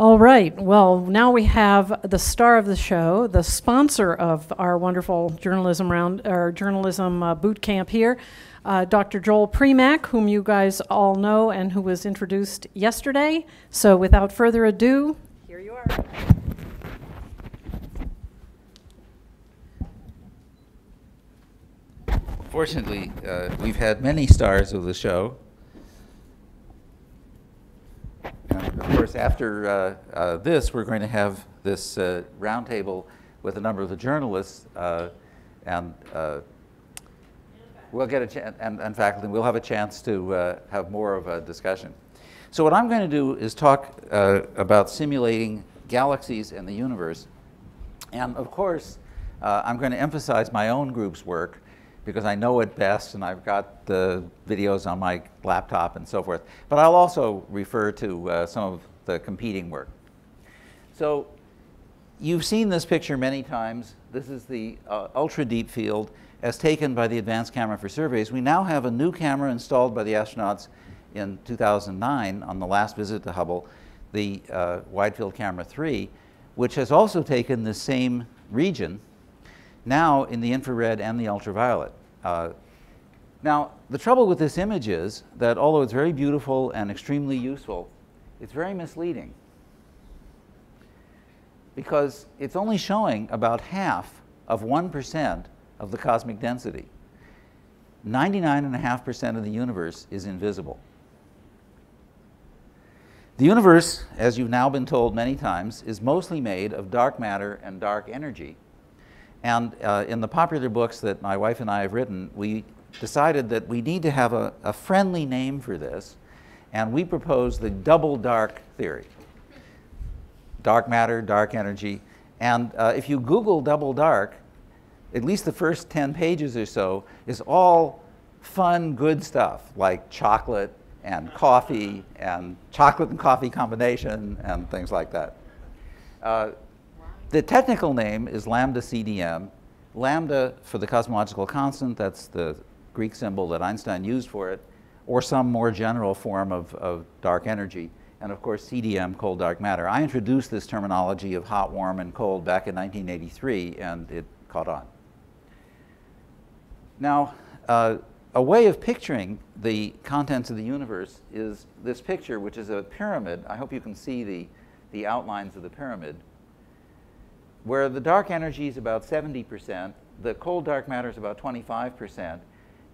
All right. Well, now we have the star of the show, the sponsor of our wonderful journalism round, our journalism uh, boot camp here, uh, Dr. Joel Primack, whom you guys all know and who was introduced yesterday. So, without further ado, here you are. Fortunately, uh, we've had many stars of the show. And of course, after uh, uh, this, we're going to have this uh, roundtable with a number of the journalists uh, and uh, we'll get a chance, and, and, faculty, we'll have a chance to uh, have more of a discussion. So what I'm going to do is talk about simulating galaxies and the universe. And of course, I'm going to emphasize my own group's work because I know it best and I've got the videos on my laptop and so forth. But I'll also refer to uh, some of the competing work. So you've seen this picture many times. This is the uh, ultra deep field as taken by the Advanced Camera for Surveys. We now have a new camera installed by the astronauts in 2009 on the last visit to Hubble, the uh, Wide Field Camera 3, which has also taken the same region now in the infrared and the ultraviolet. Uh, now, the trouble with this image is that although it's very beautiful and extremely useful, it's very misleading because it's only showing about half of 1% of the cosmic density. 99.5% of the universe is invisible. The universe, as you've now been told many times, is mostly made of dark matter and dark energy, and uh, in the popular books that my wife and I have written, we decided that we need to have a, a friendly name for this, and we proposed the double dark theory. Dark matter, dark energy. And uh, if you Google double dark, at least the first 10 pages or so is all fun, good stuff, like chocolate and coffee and chocolate and coffee combination and things like that. Uh, the technical name is lambda CDM. Lambda for the cosmological constant, that's the Greek symbol that Einstein used for it, or some more general form of, of dark energy. And of course, CDM, cold dark matter. I introduced this terminology of hot, warm, and cold back in 1983, and it caught on. Now, uh, a way of picturing the contents of the universe is this picture, which is a pyramid. I hope you can see the, the outlines of the pyramid where the dark energy is about 70%, the cold dark matter is about 25%,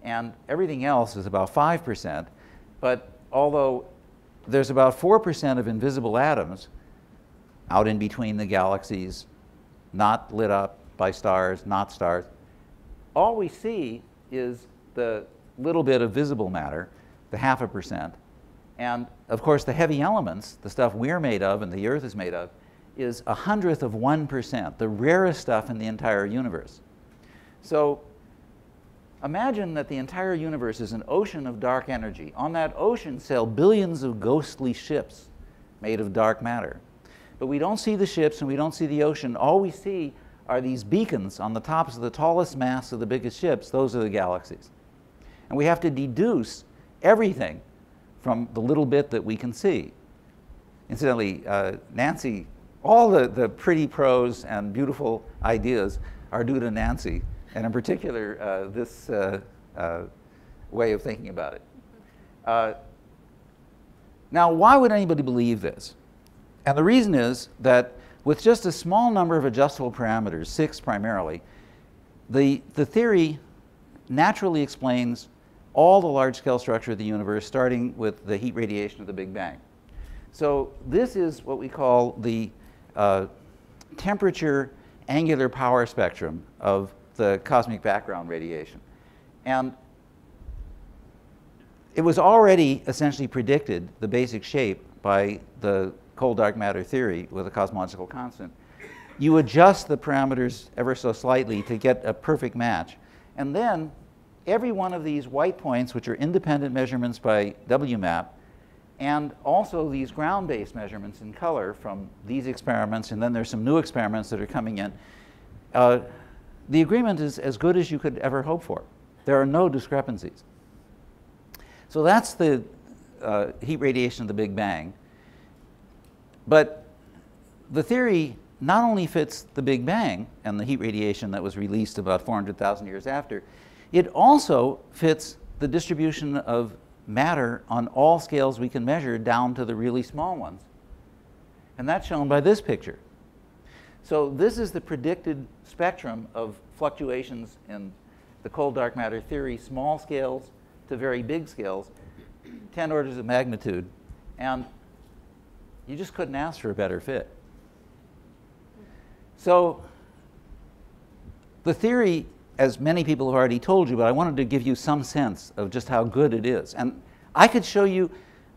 and everything else is about 5%. But although there's about 4% of invisible atoms out in between the galaxies, not lit up by stars, not stars, all we see is the little bit of visible matter, the half a percent. And of course, the heavy elements, the stuff we're made of and the Earth is made of, is a hundredth of 1%, the rarest stuff in the entire universe. So imagine that the entire universe is an ocean of dark energy. On that ocean sail billions of ghostly ships made of dark matter. But we don't see the ships and we don't see the ocean. All we see are these beacons on the tops of the tallest masts of the biggest ships. Those are the galaxies. And we have to deduce everything from the little bit that we can see. Incidentally, uh, Nancy all the, the pretty prose and beautiful ideas are due to Nancy, and in particular, uh, this uh, uh, way of thinking about it. Uh, now, why would anybody believe this? And the reason is that with just a small number of adjustable parameters, six primarily, the, the theory naturally explains all the large-scale structure of the universe, starting with the heat radiation of the Big Bang. So this is what we call the uh, temperature angular power spectrum of the cosmic background radiation. And it was already essentially predicted, the basic shape, by the cold dark matter theory with a cosmological constant. You adjust the parameters ever so slightly to get a perfect match. And then every one of these white points, which are independent measurements by WMAP, and also these ground-based measurements in color from these experiments, and then there's some new experiments that are coming in. Uh, the agreement is as good as you could ever hope for. There are no discrepancies. So that's the uh, heat radiation of the Big Bang. But the theory not only fits the Big Bang and the heat radiation that was released about 400,000 years after, it also fits the distribution of matter on all scales we can measure down to the really small ones. And that's shown by this picture. So this is the predicted spectrum of fluctuations in the cold dark matter theory, small scales to very big scales, 10 orders of magnitude. And you just couldn't ask for a better fit. So the theory, as many people have already told you, but I wanted to give you some sense of just how good it is. And I could show you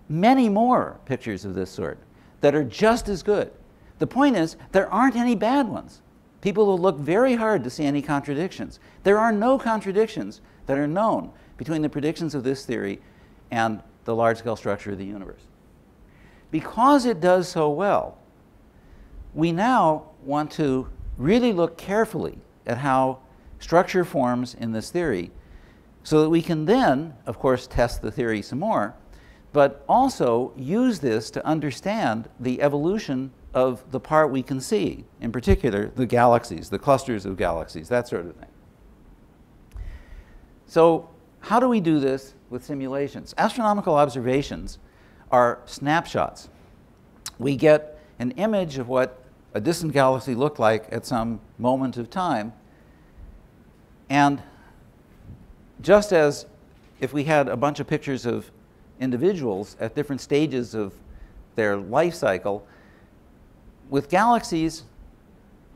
many more pictures of this sort that are just as good. The point is, there aren't any bad ones. People will look very hard to see any contradictions. There are no contradictions that are known between the predictions of this theory and the large-scale structure of the universe. Because it does so well, we now want to really look carefully at how structure forms in this theory so that we can then, of course, test the theory some more, but also use this to understand the evolution of the part we can see, in particular, the galaxies, the clusters of galaxies, that sort of thing. So how do we do this with simulations? Astronomical observations are snapshots. We get an image of what a distant galaxy looked like at some moment of time. And just as if we had a bunch of pictures of individuals at different stages of their life cycle, with galaxies,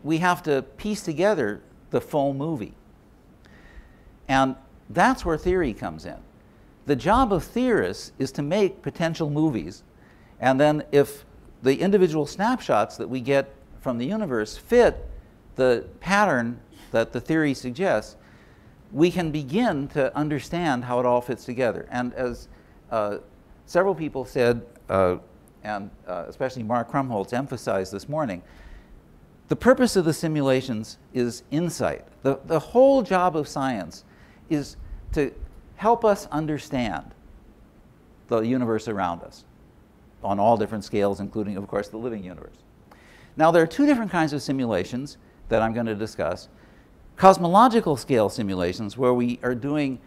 we have to piece together the full movie. And that's where theory comes in. The job of theorists is to make potential movies. And then if the individual snapshots that we get from the universe fit the pattern that the theory suggests, we can begin to understand how it all fits together. And as uh, several people said, uh, and uh, especially Mark Krumholz emphasized this morning, the purpose of the simulations is insight. The, the whole job of science is to help us understand the universe around us on all different scales, including, of course, the living universe. Now, there are two different kinds of simulations that I'm going to discuss. Cosmological scale simulations, where we are doing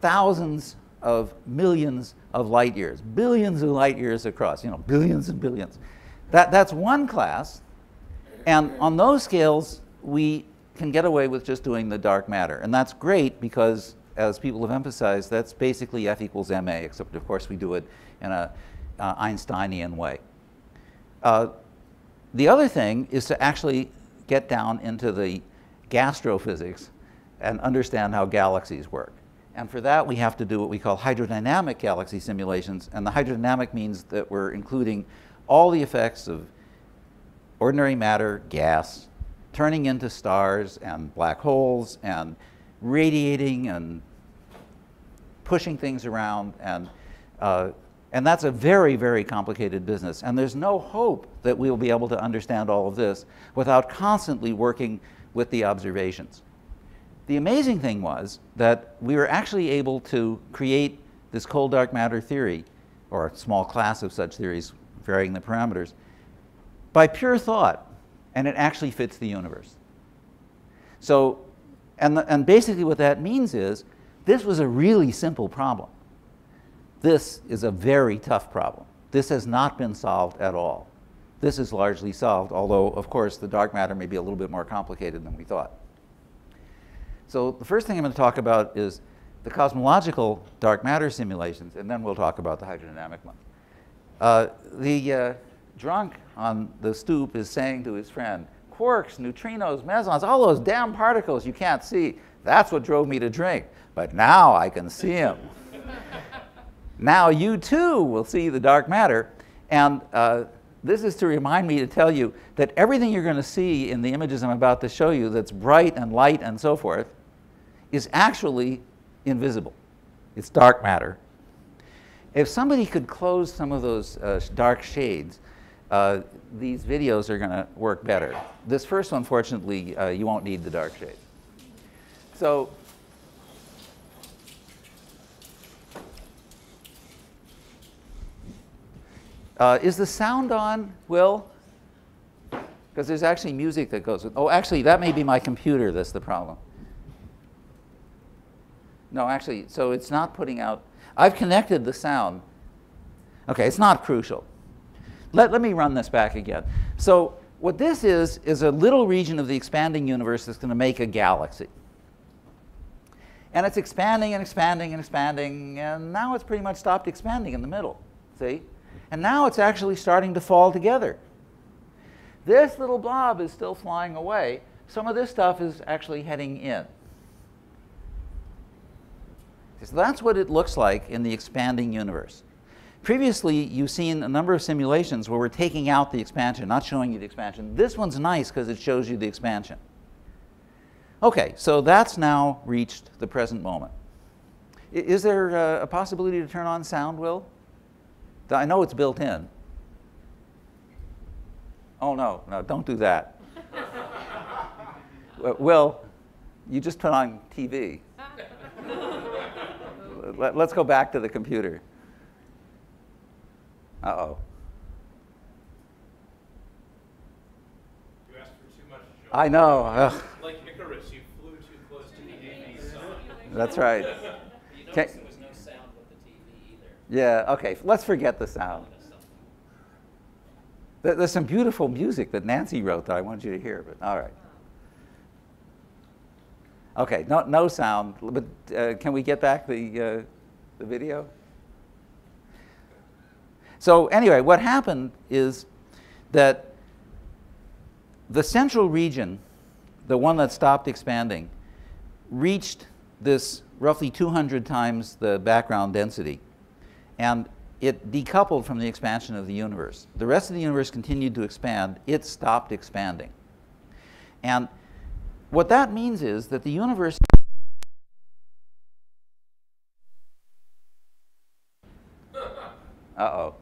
thousands of millions of light years, billions of light years across, you know, billions and billions. That, that's one class. And on those scales, we can get away with just doing the dark matter. And that's great because, as people have emphasized, that's basically F equals ma, except, of course, we do it in a uh, Einsteinian way. Uh, the other thing is to actually get down into the gastrophysics and understand how galaxies work. And for that, we have to do what we call hydrodynamic galaxy simulations. And the hydrodynamic means that we're including all the effects of ordinary matter, gas, turning into stars and black holes and radiating and pushing things around and uh, and that's a very, very complicated business. And there's no hope that we will be able to understand all of this without constantly working with the observations. The amazing thing was that we were actually able to create this cold dark matter theory, or a small class of such theories varying the parameters, by pure thought, and it actually fits the universe. So, and, the, and basically what that means is this was a really simple problem. This is a very tough problem. This has not been solved at all. This is largely solved, although, of course, the dark matter may be a little bit more complicated than we thought. So the first thing I'm going to talk about is the cosmological dark matter simulations, and then we'll talk about the hydrodynamic ones. Uh, the uh, drunk on the stoop is saying to his friend, quarks, neutrinos, mesons, all those damn particles you can't see, that's what drove me to drink. But now I can see them. Now you too will see the dark matter. And uh, this is to remind me to tell you that everything you're going to see in the images I'm about to show you that's bright and light and so forth is actually invisible. It's dark matter. If somebody could close some of those uh, dark shades, uh, these videos are going to work better. This first one, fortunately, uh, you won't need the dark shades. So Uh, is the sound on, Will? Because there's actually music that goes with, oh, actually, that may be my computer that's the problem. No, actually, so it's not putting out, I've connected the sound. Okay, it's not crucial. Let, let me run this back again. So what this is, is a little region of the expanding universe that's going to make a galaxy. And it's expanding and expanding and expanding, and now it's pretty much stopped expanding in the middle, see? And now it's actually starting to fall together. This little blob is still flying away. Some of this stuff is actually heading in. So that's what it looks like in the expanding universe. Previously, you've seen a number of simulations where we're taking out the expansion, not showing you the expansion. This one's nice because it shows you the expansion. Okay, so that's now reached the present moment. Is there uh, a possibility to turn on sound, Will? I know it's built in. Oh, no, no, don't do that. well, you just put on TV. Let, us go back to the computer. Uh-oh. You asked for too much. I know. Ugh. Like Icarus, you flew too close to the enemy sun. That's right. You Okay. notice there was no sound with the TV either. Yeah, okay, let's forget the sound. There's some beautiful music that Nancy wrote that I want you to hear, but all right. Okay, no, no sound, but uh, can we get back the, uh, the video? So anyway, what happened is that the central region, the one that stopped expanding, reached this roughly 200 times the background density. And it decoupled from the expansion of the universe. The rest of the universe continued to expand. It stopped expanding. And what that means is that the universe Uh-oh.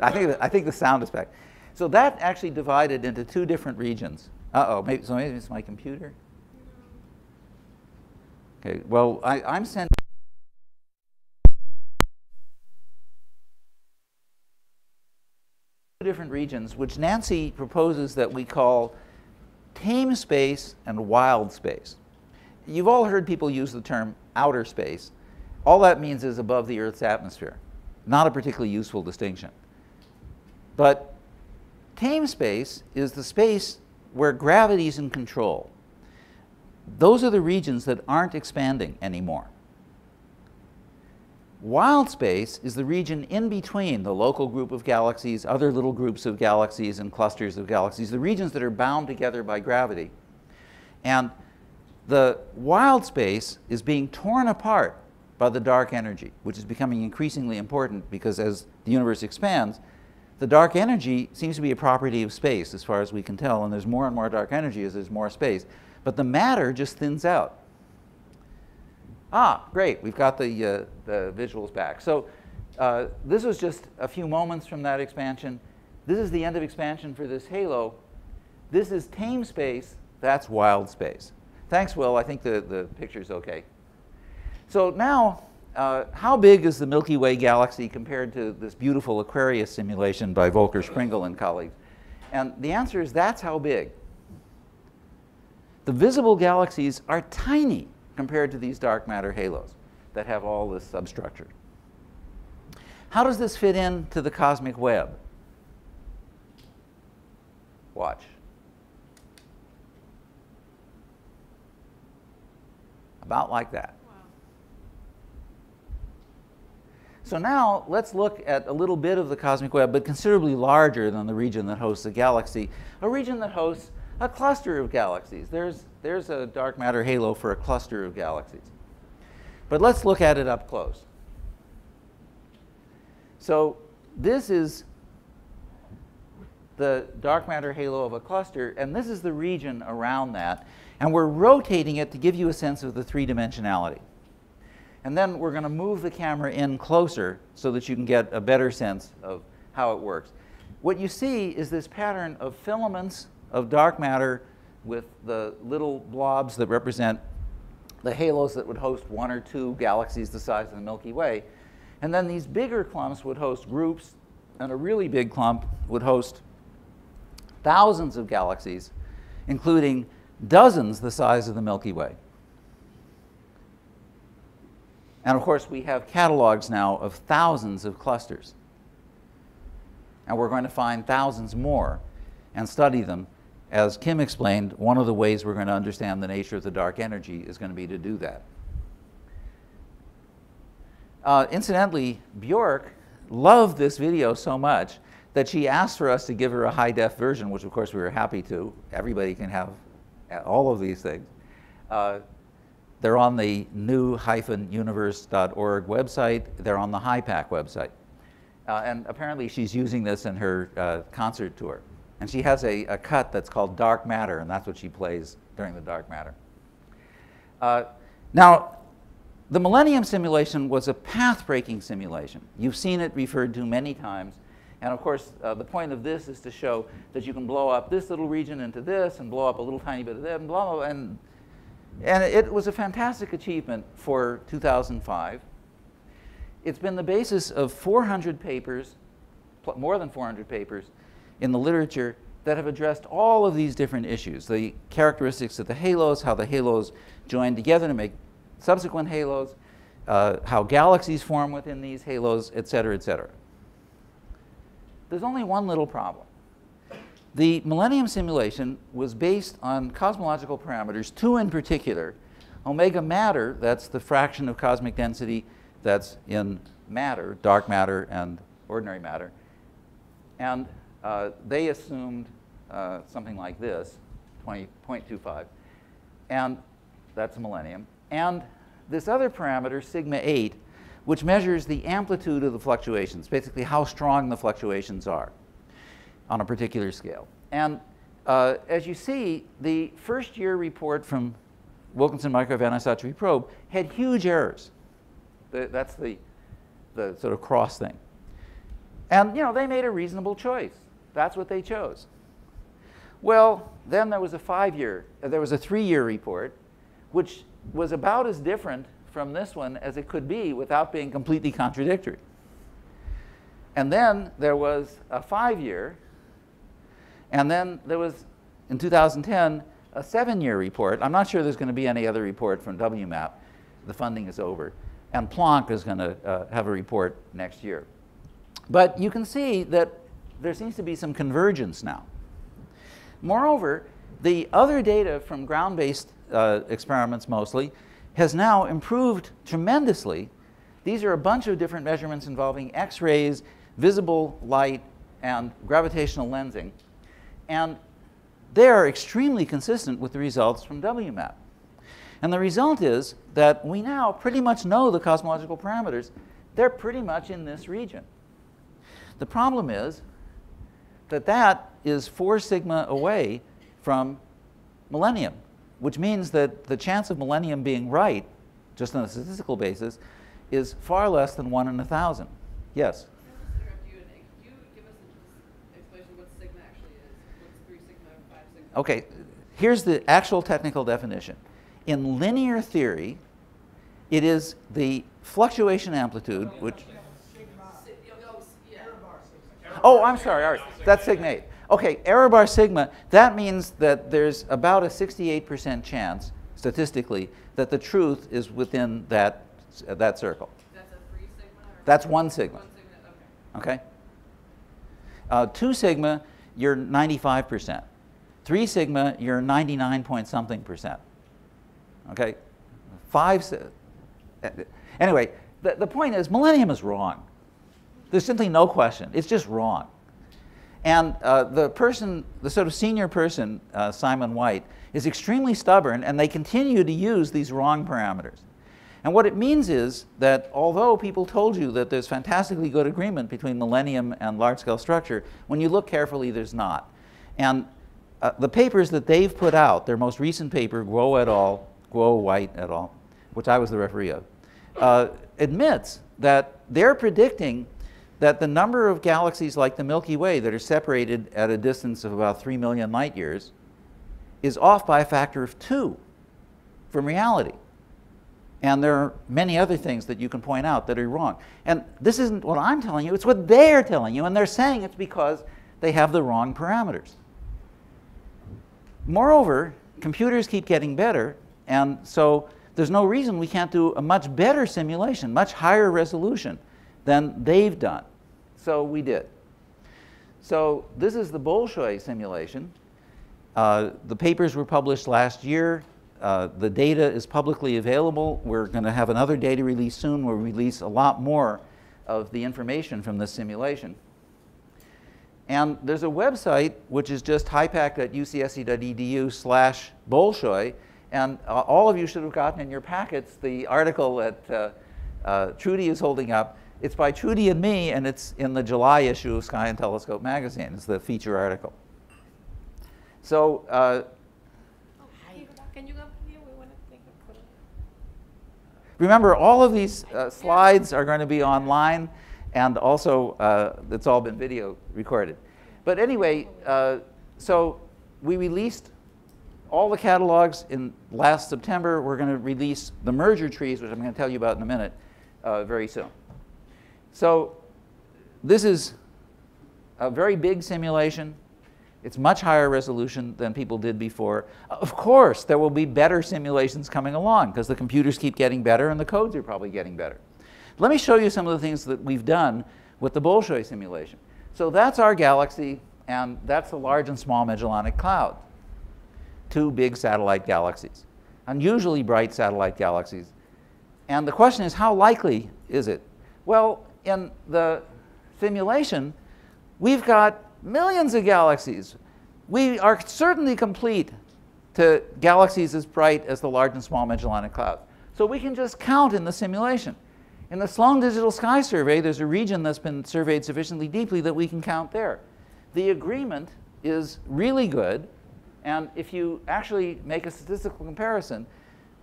I think, I think the sound is back. So that actually divided into two different regions. Uh-oh, maybe, so maybe it's my computer? Okay, well, I, I'm sending different regions, which Nancy proposes that we call tame space and wild space. You've all heard people use the term outer space. All that means is above the Earth's atmosphere. Not a particularly useful distinction. But tame space is the space where gravity is in control. Those are the regions that aren't expanding anymore. Wild space is the region in between the local group of galaxies, other little groups of galaxies and clusters of galaxies, the regions that are bound together by gravity. And the wild space is being torn apart by the dark energy, which is becoming increasingly important because as the universe expands, the dark energy seems to be a property of space as far as we can tell, and there's more and more dark energy as there's more space. But the matter just thins out. Ah, great, we've got the, uh, the visuals back. So uh, this was just a few moments from that expansion. This is the end of expansion for this halo. This is tame space, that's wild space. Thanks, Will, I think the, the picture's okay. So now, uh, how big is the Milky Way galaxy compared to this beautiful Aquarius simulation by Volker Springel and colleagues? And the answer is that's how big. The visible galaxies are tiny compared to these dark matter halos that have all this substructure. How does this fit into the cosmic web? Watch. About like that. So now let's look at a little bit of the cosmic web, but considerably larger than the region that hosts a galaxy, a region that hosts a cluster of galaxies. There's, there's a dark matter halo for a cluster of galaxies. But let's look at it up close. So this is the dark matter halo of a cluster, and this is the region around that. And we're rotating it to give you a sense of the three-dimensionality. And then we're going to move the camera in closer so that you can get a better sense of how it works. What you see is this pattern of filaments of dark matter with the little blobs that represent the halos that would host one or two galaxies the size of the Milky Way. And then these bigger clumps would host groups, and a really big clump would host thousands of galaxies, including dozens the size of the Milky Way. And of course, we have catalogs now of thousands of clusters. And we're going to find thousands more and study them. As Kim explained, one of the ways we're going to understand the nature of the dark energy is going to be to do that. Uh, incidentally, Bjork loved this video so much that she asked for us to give her a high def version, which of course we were happy to. Everybody can have all of these things. Uh, they're on the new-universe.org website. They're on the HiPACC website. Uh, and apparently she's using this in her uh, concert tour. And she has a, a, cut that's called Dark Matter, and that's what she plays during the Dark Matter. Uh, now, the Millennium simulation was a path-breaking simulation. You've seen it referred to many times. And of course, uh, the point of this is to show that you can blow up this little region into this and blow up a little tiny bit of that and blah, blah, blah. And, and it was a fantastic achievement for 2005. It's been the basis of 400 papers, more than 400 papers, in the literature that have addressed all of these different issues. The characteristics of the halos, how the halos join together to make subsequent halos, uh, how galaxies form within these halos, et cetera, et cetera. There's only one little problem. The Millennium simulation was based on cosmological parameters, two in particular. Omega matter, that's the fraction of cosmic density that's in matter, dark matter and ordinary matter. And uh, they assumed uh, something like this, 20.25. And that's a millennium. And this other parameter, sigma 8, which measures the amplitude of the fluctuations, basically how strong the fluctuations are on a particular scale. And uh, as you see, the first year report from Wilkinson Microwave Anisotropy Probe had huge errors. That's the, the sort of cross thing. And, you know, they made a reasonable choice. That's what they chose. Well, then there was a five-year, uh, there was a three-year report, which was about as different from this one as it could be without being completely contradictory. And then there was a five-year, and then there was, in 2010, a seven-year report. I'm not sure there's going to be any other report from WMAP. The funding is over. And Planck is going to uh, have a report next year. But you can see that there seems to be some convergence now. Moreover, the other data from ground-based uh, experiments mostly has now improved tremendously. These are a bunch of different measurements involving X-rays, visible light, and gravitational lensing. And they are extremely consistent with the results from WMAP. And the result is that we now pretty much know the cosmological parameters. They're pretty much in this region. The problem is that that is 4 sigma away from millennium, which means that the chance of millennium being right, just on a statistical basis, is far less than 1 in a 1,000. Yes? Okay, here's the actual technical definition. In linear theory, it is the fluctuation amplitude, which Oh, I'm sorry. All right. That's sigma 8. Okay, error bar sigma, that means that there's about a 68% chance, statistically, that the truth is within that, uh, that circle. That's a 3 sigma? That's 1 sigma. 1 sigma, okay. Okay? Uh, 2 sigma, you're 95%. 3 sigma, you're 99 point something percent. Okay? 5, uh, anyway, the, the point is millennium is wrong. There's simply no question. It's just wrong. And uh, the person, the sort of senior person, uh, Simon White, is extremely stubborn, and they continue to use these wrong parameters. And what it means is that although people told you that there's fantastically good agreement between millennium and large-scale structure, when you look carefully, there's not. And uh, the papers that they've put out, their most recent paper, Guo et al., Guo White et al., which I was the referee of, uh, admits that they're predicting that the number of galaxies like the Milky Way that are separated at a distance of about 3 million light years is off by a factor of two from reality. And there are many other things that you can point out that are wrong. And this isn't what I'm telling you, it's what they're telling you. And they're saying it's because they have the wrong parameters. moreover, computers keep getting better, and so there's no reason we can't do a much better simulation, much higher resolution than they've done. So we did. So this is the Bolshoi simulation. Uh, the papers were published last year. Uh, the data is publicly available. We're going to have another data release soon. We'll release a lot more of the information from this simulation. And there's a website which is just hipacc.ucsc.edu slash Bolshoi. And uh, all of you should have gotten in your packets the article that uh, uh, Trudy is holding up. It's by Trudy and me, and it's in the July issue of Sky and Telescope magazine. It's the feature article. So uh, Can you go up here? We want to take a photo. remember, all of these uh, slides are going to be online, and also uh, it's all been video recorded. But anyway, uh, so we released all the catalogs in last September. We're going to release the merger trees, which I'm going to tell you about in a minute, uh, very soon. So this is a very big simulation. It's much higher resolution than people did before. Of course, there will be better simulations coming along because the computers keep getting better and the codes are probably getting better. Let me show you some of the things that we've done with the Bolshoi simulation. So that's our galaxy, and that's the Large and Small Magellanic Cloud. Two big satellite galaxies, unusually bright satellite galaxies. And the question is, how likely is it? Well, in the simulation, we've got millions of galaxies. We are certainly complete to galaxies as bright as the Large and Small Magellanic Clouds. So we can just count in the simulation. In the Sloan Digital Sky Survey, there's a region that's been surveyed sufficiently deeply that we can count there. The agreement is really good, and if you actually make a statistical comparison,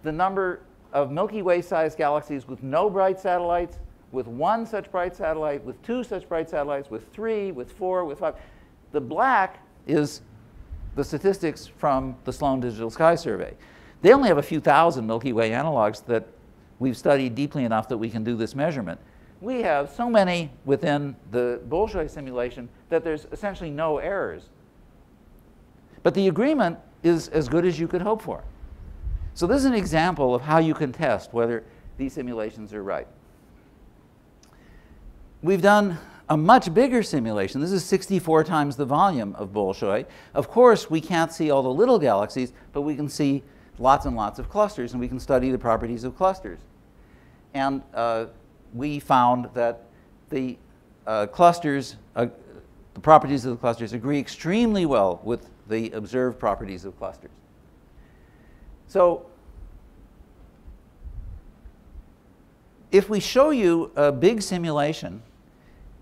the number of Milky Way-sized galaxies with no bright satellites, with one such bright satellite, with two such bright satellites, with three, with four, with five. The black is the statistics from the Sloan Digital Sky Survey. They only have a few thousand Milky Way analogs that we've studied deeply enough that we can do this measurement. We have so many within the Bolshoi simulation that there's essentially no errors. But the agreement is as good as you could hope for. So this is an example of how you can test whether these simulations are right. We've done a much bigger simulation. This is 64 times the volume of Bolshoi. Of course, we can't see all the little galaxies, but we can see lots and lots of clusters, and we can study the properties of clusters. And uh, we found that the uh, clusters, uh, the properties of the clusters agree extremely well with the observed properties of clusters. So if we show you a big simulation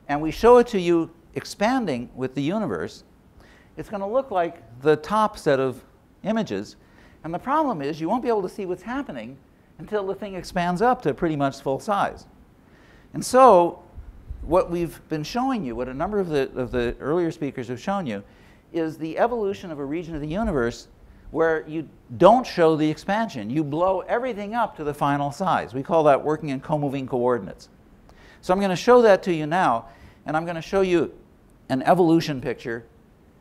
and we show it to you expanding with the universe, it's going to look like the top set of images. And the problem is you won't be able to see what's happening until the thing expands up to pretty much full size. And so what we've been showing you, what a number of the, of the earlier speakers have shown you, is the evolution of a region of the universe where you don't show the expansion. You blow everything up to the final size. We call that working in co-moving coordinates. So I'm going to show that to you now, and I'm going to show you an evolution picture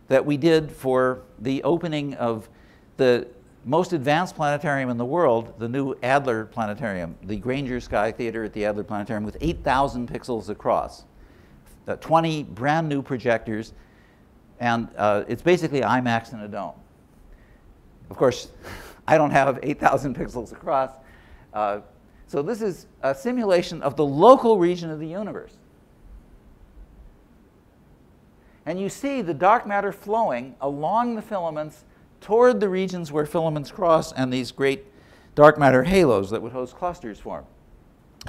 that we did for the opening of the most advanced planetarium in the world, the new Adler Planetarium, the Grainger Sky Theater at the Adler Planetarium with 8,000 pixels across, uh, 20 brand new projectors, and uh, it's basically IMAX in a dome. Of course, I don't have 8,000 pixels across. Uh, so this is a simulation of the local region of the universe. And you see the dark matter flowing along the filaments toward the regions where filaments cross and these great dark matter halos that would host clusters form.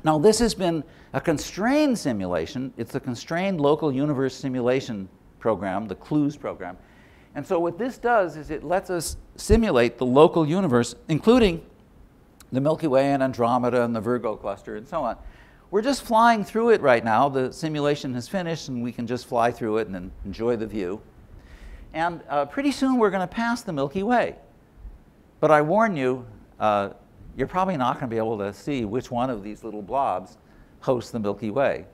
Now, this has been a constrained simulation. It's the Constrained Local Universe Simulation Program, the CLUES program. And so what this does is it lets us simulate the local universe, including the Milky Way and Andromeda and the Virgo cluster and so on. We're just flying through it right now. The simulation has finished and we can just fly through it and enjoy the view. And uh, pretty soon we're going to pass the Milky Way. But I warn you, uh, you're probably not going to be able to see which one of these little blobs hosts the Milky Way.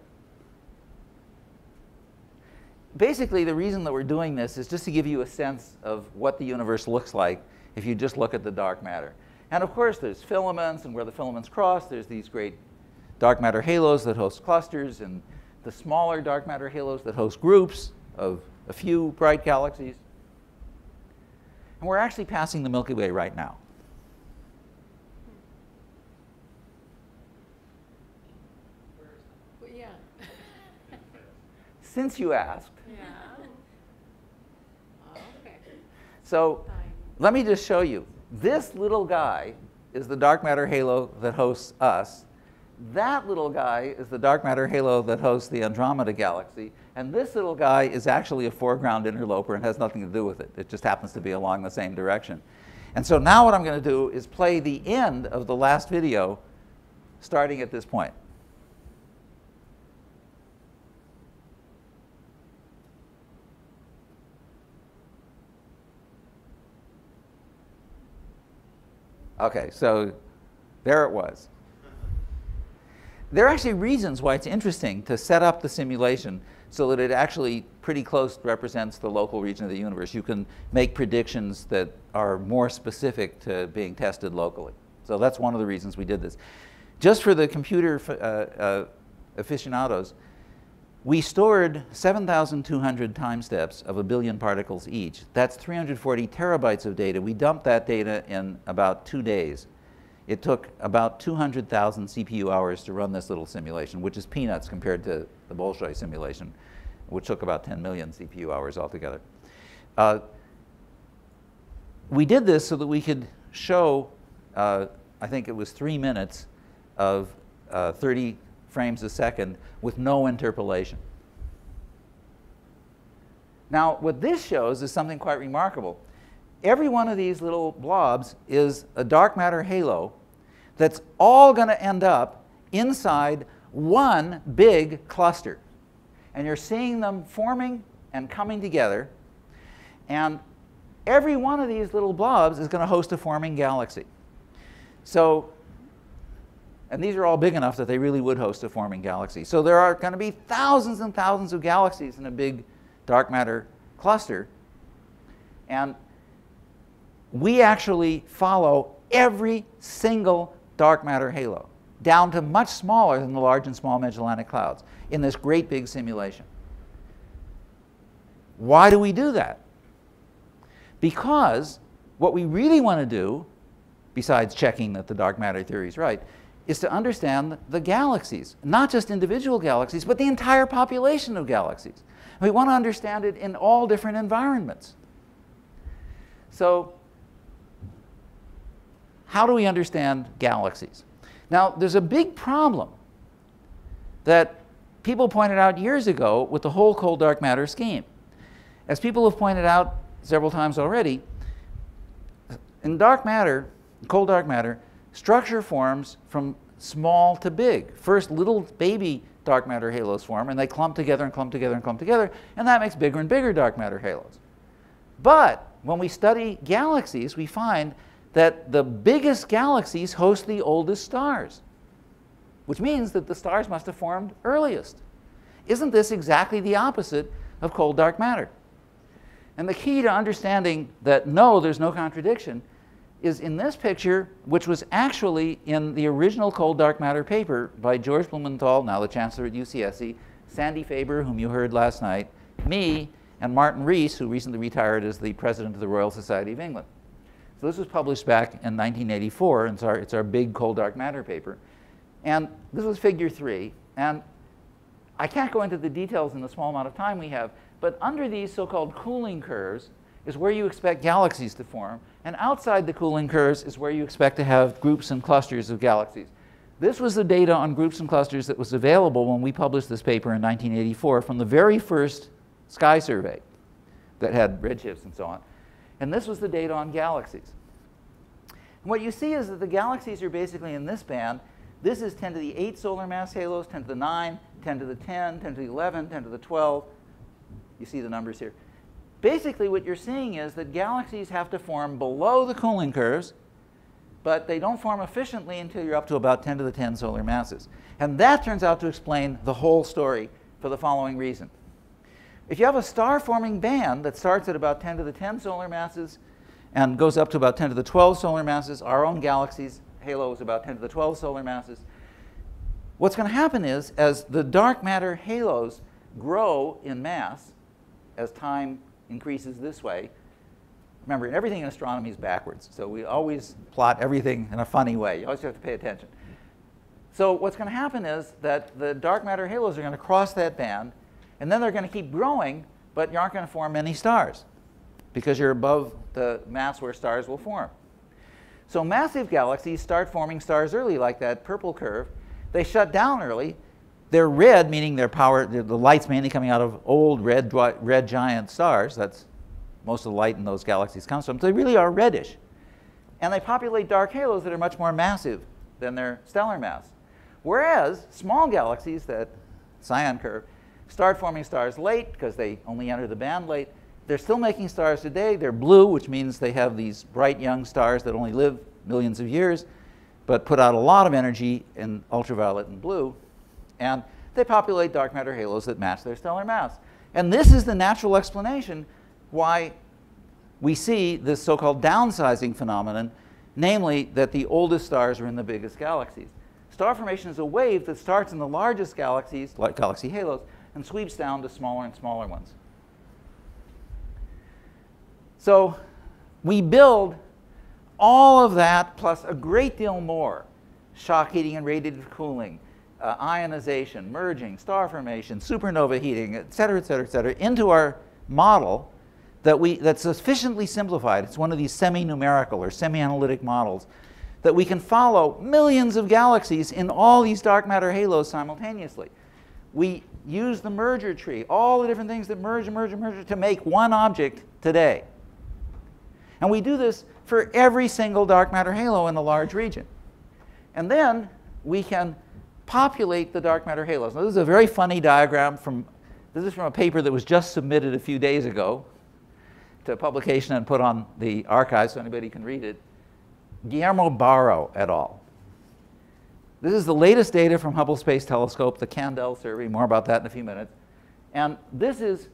Basically, the reason that we're doing this is just to give you a sense of what the universe looks like if you just look at the dark matter. And of course, there's filaments, and where the filaments cross, there's these great dark matter halos that host clusters, and the smaller dark matter halos that host groups of a few bright galaxies. And we're actually passing the Milky Way right now. Since you asked, Yeah. Oh, Okay. So let me just show you. This little guy is the dark matter halo that hosts us. That little guy is the dark matter halo that hosts the Andromeda galaxy. And this little guy is actually a foreground interloper and has nothing to do with it. It just happens to be along the same direction. And so now what I'm going to do is play the end of the last video starting at this point. Okay, so there it was. There are actually reasons why it's interesting to set up the simulation so that it actually pretty close represents the local region of the universe. You can make predictions that are more specific to being tested locally. So that's one of the reasons we did this. Just for the computer uh, uh, aficionados, we stored 7,200 time steps of a billion particles each. That's 340 terabytes of data. We dumped that data in about two days. It took about 200,000 CPU hours to run this little simulation, which is peanuts compared to the Bolshoi simulation, which took about 10 million CPU hours altogether. Uh, we did this so that we could show, uh, I think it was three minutes of uh, 30 frames a second with no interpolation. Now, what this shows is something quite remarkable. Every one of these little blobs is a dark matter halo that's all going to end up inside one big cluster. And you're seeing them forming and coming together. And every one of these little blobs is going to host a forming galaxy. So and these are all big enough that they really would host a forming galaxy. So there are going to be thousands and thousands of galaxies in a big dark matter cluster. And we actually follow every single dark matter halo, down to much smaller than the large and small Magellanic clouds, in this great big simulation. Why do we do that? Because what we really want to do, besides checking that the dark matter theory is right, is to understand the galaxies, not just individual galaxies, but the entire population of galaxies. We want to understand it in all different environments. So, how do we understand galaxies? Now, there's a big problem that people pointed out years ago with the whole cold dark matter scheme. As people have pointed out several times already, in dark matter, cold dark matter, structure forms from small to big. First, little baby dark matter halos form, and they clump together and clump together and clump together, and that makes bigger and bigger dark matter halos. But when we study galaxies, we find that the biggest galaxies host the oldest stars, which means that the stars must have formed earliest. Isn't this exactly the opposite of cold dark matter? And the key to understanding that no, there's no contradiction is in this picture, which was actually in the original cold dark matter paper by George Blumenthal, now the chancellor at UCSC, Sandy Faber, whom you heard last night, me, and Martin Rees, who recently retired as the president of the Royal Society of England. So this was published back in 1984, and it's our, it's our big cold dark matter paper. And this was figure three. And I can't go into the details in the small amount of time we have, but under these so-called cooling curves is where you expect galaxies to form. And outside the cooling curves is where you expect to have groups and clusters of galaxies. This was the data on groups and clusters that was available when we published this paper in 1984 from the very first sky survey that had redshifts and so on. And this was the data on galaxies. And what you see is that the galaxies are basically in this band. This is 10 to the 8 solar mass halos, 10 to the 9, 10 to the 10, 10 to the 11, 10 to the 12. You see the numbers here. Basically, what you're seeing is that galaxies have to form below the cooling curves, but they don't form efficiently until you're up to about 10 to the 10 solar masses. And that turns out to explain the whole story for the following reason. if you have a star forming band that starts at about 10 to the 10 solar masses and goes up to about 10 to the 12 solar masses, our own galaxy's halo is about 10 to the 12 solar masses. What's going to happen is, as the dark matter halos grow in mass, as time increases this way, remember, everything in astronomy is backwards, so we always plot everything in a funny way. You always have to pay attention. So what's going to happen is that the dark matter halos are going to cross that band, and then they're going to keep growing, but you aren't going to form any stars because you're above the mass where stars will form. So massive galaxies start forming stars early, like that purple curve. They shut down early. They're red, meaning their power, the light's mainly coming out of old red, red giant stars. That's most of the light in those galaxies comes from. So they really are reddish. And they populate dark halos that are much more massive than their stellar mass. Whereas small galaxies, that cyan curve, start forming stars late because they only enter the band late. They're still making stars today. They're blue, which means they have these bright young stars that only live millions of years, but put out a lot of energy in ultraviolet and blue. And they populate dark matter halos that match their stellar mass. And this is the natural explanation why we see this so-called downsizing phenomenon, namely that the oldest stars are in the biggest galaxies. Star formation is a wave that starts in the largest galaxies, like galaxy halos, and sweeps down to smaller and smaller ones. So we build all of that plus a great deal more shock heating and radiative cooling, uh, ionization, merging, star formation, supernova heating, et cetera, et cetera, et cetera, into our model that we, that's sufficiently simplified. It's one of these semi-numerical or semi-analytic models that we can follow millions of galaxies in all these dark matter halos simultaneously. We use the merger tree, all the different things that merge and merge and merge to make one object today. And we do this for every single dark matter halo in a large region. And then we can populate the dark matter halos. Now, this is a very funny diagram from, this is from a paper that was just submitted a few days ago to publication and put on the archive so anybody can read it. Guillermo Barro et al. This is the latest data from Hubble Space Telescope, the CANDELS survey, more about that in a few minutes. And this is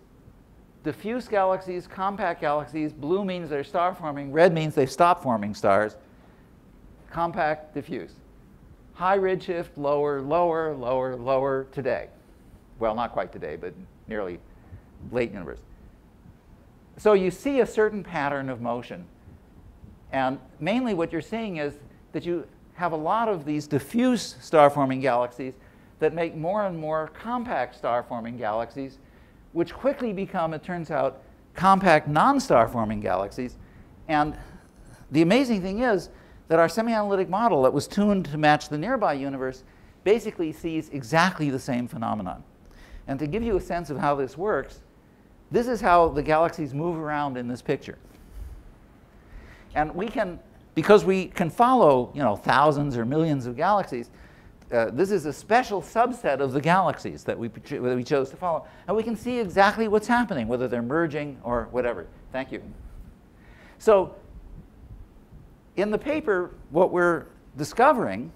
diffuse galaxies, compact galaxies. Blue means they're star forming, red means they've stopped forming stars. Compact, diffuse. High redshift, lower, lower, lower, lower today. Well, not quite today, but nearly late universe. So you see a certain pattern of motion and mainly what you're seeing is that you have a lot of these diffuse star-forming galaxies that make more and more compact star-forming galaxies, which quickly become, it turns out, compact non-star-forming galaxies. And the amazing thing is that our semi-analytic model that was tuned to match the nearby universe basically sees exactly the same phenomenon. And to give you a sense of how this works, this is how the galaxies move around in this picture. And we can, because we can follow, you know, thousands or millions of galaxies, uh, this is a special subset of the galaxies that we, that we chose to follow. And we can see exactly what's happening, whether they're merging or whatever. Thank you. So in the paper, what we're discovering,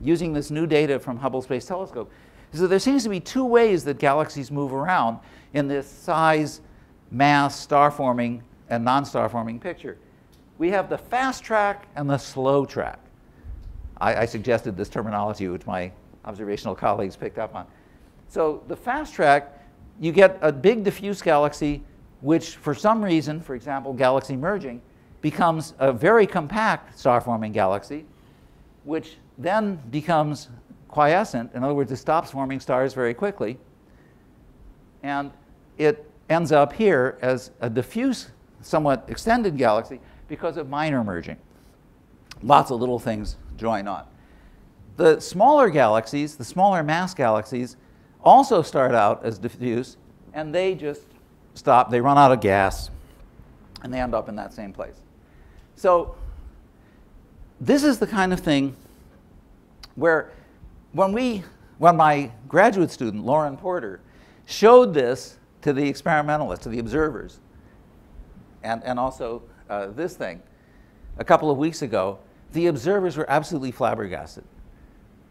using this new data from Hubble Space Telescope, is that there seems to be two ways that galaxies move around in this size, mass, star forming, and non star forming picture we have the fast track and the slow track. I, I, suggested this terminology, which my observational colleagues picked up on. So the fast track, you get a big diffuse galaxy, which for some reason, for example, galaxy merging, becomes a very compact star-forming galaxy, which then becomes quiescent. In other words, it stops forming stars very quickly. And it ends up here as a diffuse, somewhat extended galaxy, because of minor merging. Lots of little things join on. The smaller galaxies, the smaller mass galaxies, also start out as diffuse, and they just stop. They run out of gas, and they end up in that same place. So this is the kind of thing where when we, when my graduate student, Lauren Porter, showed this to the experimentalists, to the observers, and, and also uh, this thing a couple of weeks ago, the observers were absolutely flabbergasted.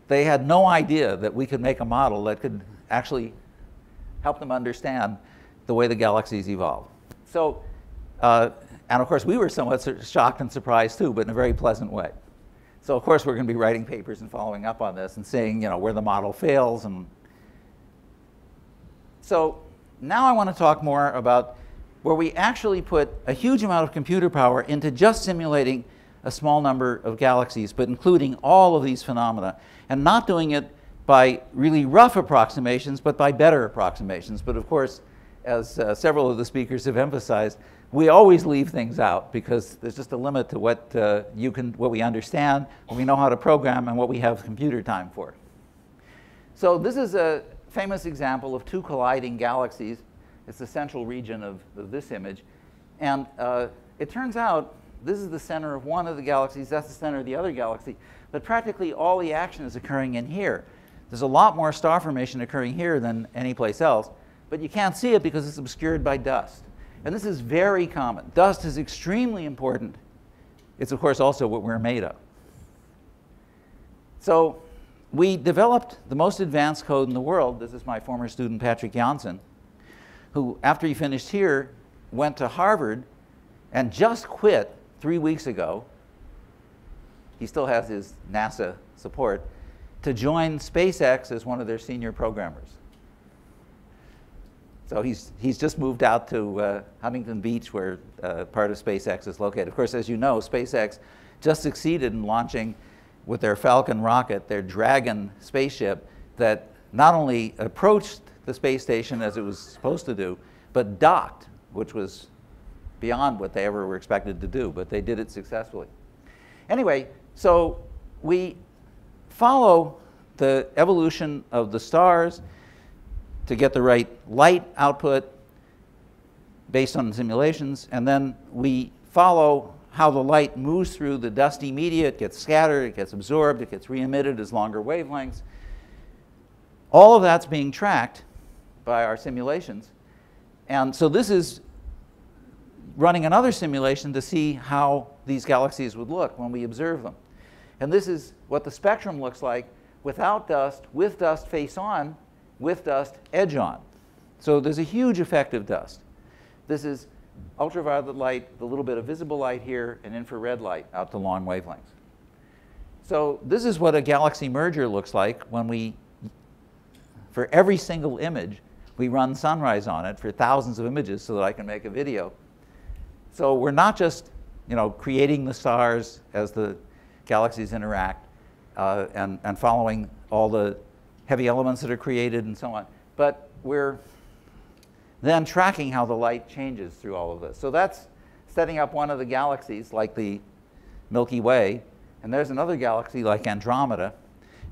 They had no idea that we could make a model that could actually help them understand the way the galaxies evolve. So, uh, and of course, we were somewhat shocked and surprised too, but in a very pleasant way. So, of course, we're going to be writing papers and following up on this and seeing, you know, where the model fails. And so, now I want to talk more about where we actually put a huge amount of computer power into just simulating a small number of galaxies, but including all of these phenomena, and not doing it by really rough approximations, but by better approximations. But of course, as uh, several of the speakers have emphasized, we always leave things out because there's just a limit to what uh, you can, what we understand, what we know how to program, and what we have computer time for. So this is a famous example of two colliding galaxies. It's the central region of, of this image, and uh, it turns out this is the center of one of the galaxies. That's the center of the other galaxy. But practically all the action is occurring in here. There's a lot more star formation occurring here than any place else, but you can't see it because it's obscured by dust. And this is very common. Dust is extremely important. It's, of course, also what we're made of. So we developed the most advanced code in the world. This is my former student, Patrik Jonsson, who, after he finished here, went to Harvard and just quit three weeks ago. He still has his NASA support to join SpaceX as one of their senior programmers. So he's, he's just moved out to uh, Huntington Beach, where uh, part of SpaceX is located. Of course, as you know, SpaceX just succeeded in launching with their Falcon rocket, their Dragon spaceship, that not only approached the space station as it was supposed to do, but docked, which was beyond what they ever were expected to do, but they did it successfully. Anyway, so we follow the evolution of the stars to get the right light output based on simulations, and then we follow how the light moves through the dusty media. It gets scattered, it gets absorbed, it gets re-emitted as longer wavelengths. All of that's being tracked by our simulations. And so this is running another simulation to see how these galaxies would look when we observe them. And this is what the spectrum looks like without dust, with dust face on, with dust edge on. So there's a huge effect of dust. This is ultraviolet light, the little bit of visible light here, and infrared light out to long wavelengths. So this is what a galaxy merger looks like when we, for every single image, we run sunrise on it for thousands of images so that I can make a video. So we're not just you know, creating the stars as the galaxies interact uh, and, and following all the heavy elements that are created and so on, but we're then tracking how the light changes through all of this. So that's setting up one of the galaxies like the Milky Way, and there's another galaxy like Andromeda.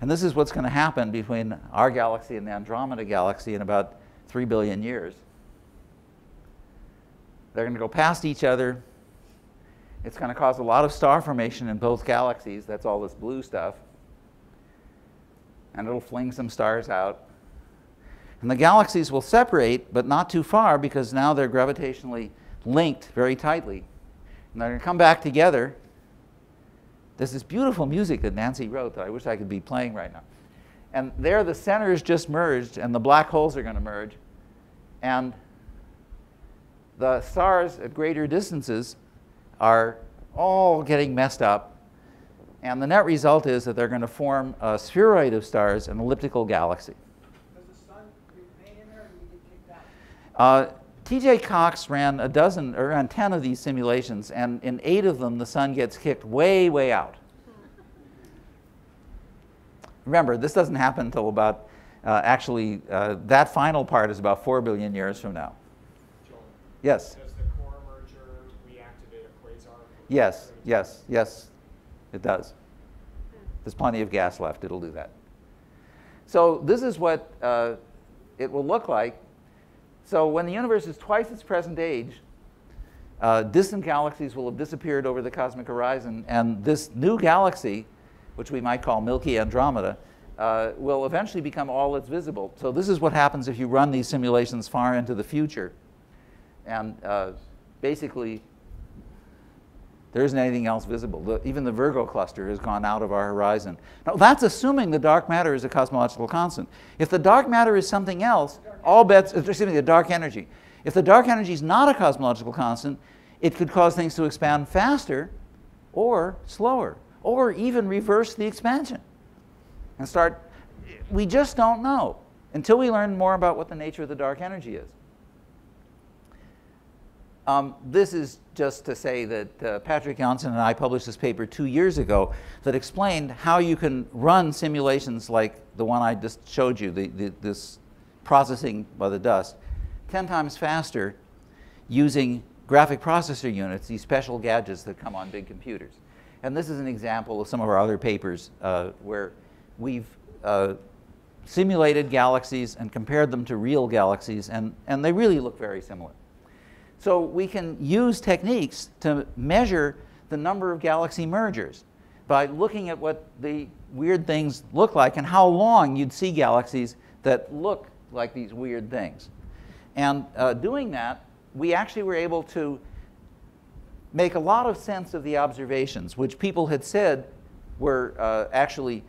And this is what's going to happen between our galaxy and the Andromeda galaxy in about 3 billion years. They're going to go past each other. It's going to cause a lot of star formation in both galaxies. That's all this blue stuff. And it'll fling some stars out. And the galaxies will separate, but not too far because now they're gravitationally linked very tightly. And they're going to come back together. There's this beautiful music that Nancy wrote that I wish I could be playing right now. And there the centers just merged, and the black holes are going to merge. And the stars at greater distances are all getting messed up. And the net result is that they're going to form a spheroid of stars, an elliptical galaxy. Uh, TJ Cox ran a dozen, or ran 10 of these simulations, and in eight of them, the sun gets kicked way, way out. Remember, this doesn't happen until about, uh, actually, uh, that final part is about 4 billion years from now. Joel, Yes, does the core merger reactivate a quasar? yes, yes, yes, it does. There's plenty of gas left, it'll do that. So this is what uh, it will look like. So when the universe is twice its present age, uh, distant galaxies will have disappeared over the cosmic horizon, and this new galaxy, which we might call Milky Andromeda, uh, will eventually become all that's visible. So this is what happens if you run these simulations far into the future. And uh, basically, there isn't anything else visible. The, even the Virgo cluster has gone out of our horizon. Now, that's assuming the dark matter is a cosmological constant. If the dark matter is something else, all bets, uh, excuse me, the dark energy. If the dark energy is not a cosmological constant, it could cause things to expand faster or slower, or even reverse the expansion and start. We just don't know until we learn more about what the nature of the dark energy is. Um, this is just to say that uh, Patrik Jonsson and I published this paper two years ago that explained how you can run simulations like the one I just showed you, the, the, this processing by the dust, 10 times faster using graphic processor units, these special gadgets that come on big computers. And this is an example of some of our other papers uh, where we've uh, simulated galaxies and compared them to real galaxies, and, and they really look very similar. So we can use techniques to measure the number of galaxy mergers by looking at what the weird things look like and how long you'd see galaxies that look like these weird things. And uh, doing that, we actually were able to make a lot of sense of the observations, which people had said were uh, actually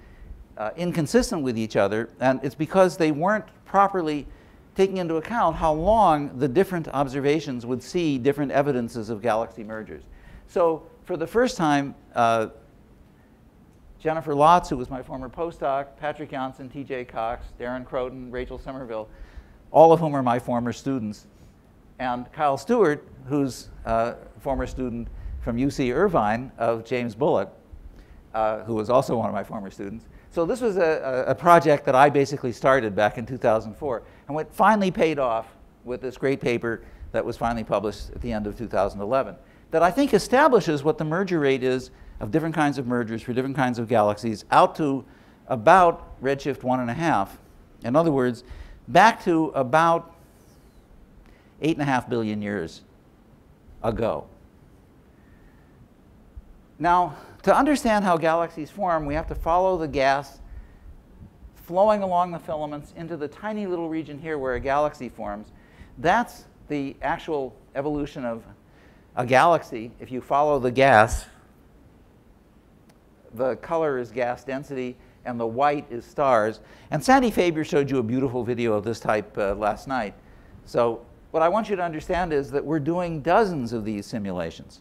uh, inconsistent with each other. And it's because they weren't properly taking into account how long the different observations would see different evidences of galaxy mergers. So for the first time, uh, Jennifer Lotz, who was my former postdoc, Patrik Jonsson, T.J. Cox, Darren Croton, Rachel Somerville, all of whom are my former students, and Kyle Stewart, who's a former student from UC Irvine of James Bullock, uh, who was also one of my former students. So this was a, a, project that I basically started back in 2004 and what finally paid off with this great paper that was finally published at the end of 2011 that I think establishes what the merger rate is of different kinds of mergers for different kinds of galaxies out to about redshift one and a half. In other words, back to about eight and a half billion years ago. Now, to understand how galaxies form, we have to follow the gas flowing along the filaments into the tiny little region here where a galaxy forms. That's the actual evolution of a galaxy. If you follow the gas, the color is gas density and the white is stars. And Sandy Faber showed you a beautiful video of this type uh, last night. So what I want you to understand is that we're doing dozens of these simulations.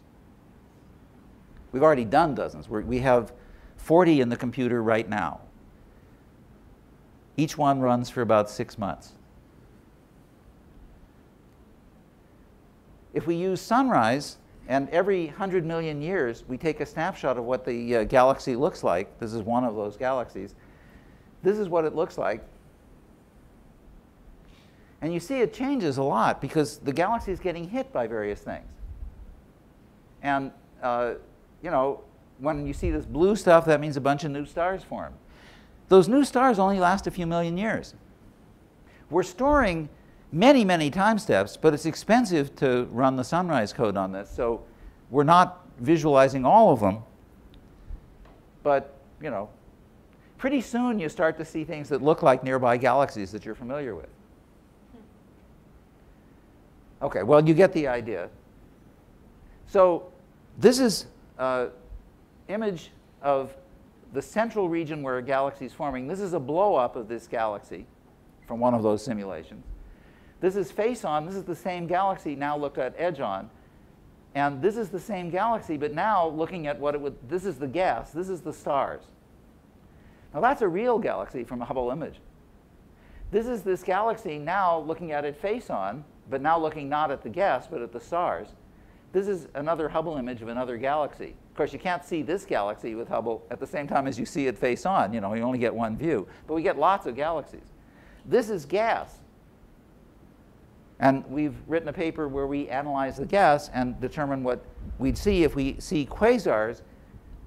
We've already done dozens. We're, we have 40 in the computer right now. Each one runs for about six months. If we use sunrise, and every 100 million years we take a snapshot of what the uh, galaxy looks like, this is one of those galaxies, this is what it looks like. And you see it changes a lot because the galaxy is getting hit by various things. And uh, you know, when you see this blue stuff, that means a bunch of new stars form. Those new stars only last a few million years. We're storing many, many time steps, but it's expensive to run the sunrise code on this, so we're not visualizing all of them. But, you know, pretty soon you start to see things that look like nearby galaxies that you're familiar with. Okay, well, you get the idea. So this is uh, image of the central region where a galaxy is forming. This is a blow up of this galaxy from one of those simulations. This is face on. This is the same galaxy now looked at edge on. And this is the same galaxy, but now looking at what it would, this is the gas, this is the stars. Now that's a real galaxy from a Hubble image. This is this galaxy now looking at it face on, but now looking not at the gas, but at the stars. This is another Hubble image of another galaxy. Of course, you can't see this galaxy with Hubble at the same time as you see it face on. You know, you only get one view. But we get lots of galaxies. This is gas. And we've written a paper where we analyze the gas and determine what we'd see if we see quasars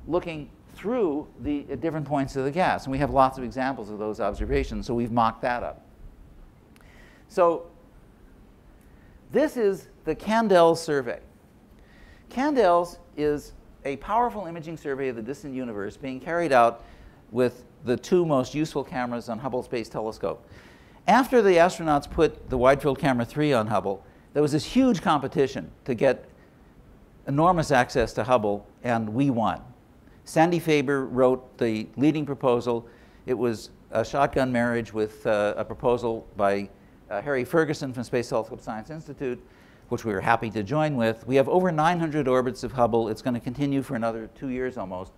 looking through the different points of the gas. And we have lots of examples of those observations, so we've mocked that up. So this is the CANDELS survey. CANDELS is a powerful imaging survey of the distant universe being carried out with the two most useful cameras on Hubble Space Telescope. After the astronauts put the Wide Field Camera 3 on Hubble, there was this huge competition to get enormous access to Hubble, and we won. Sandy Faber wrote the leading proposal. It was a shotgun marriage with uh, a proposal by uh, Harry Ferguson from Space Telescope Science Institute, which we were happy to join with. We have over 900 orbits of Hubble. It's going to continue for another two years almost.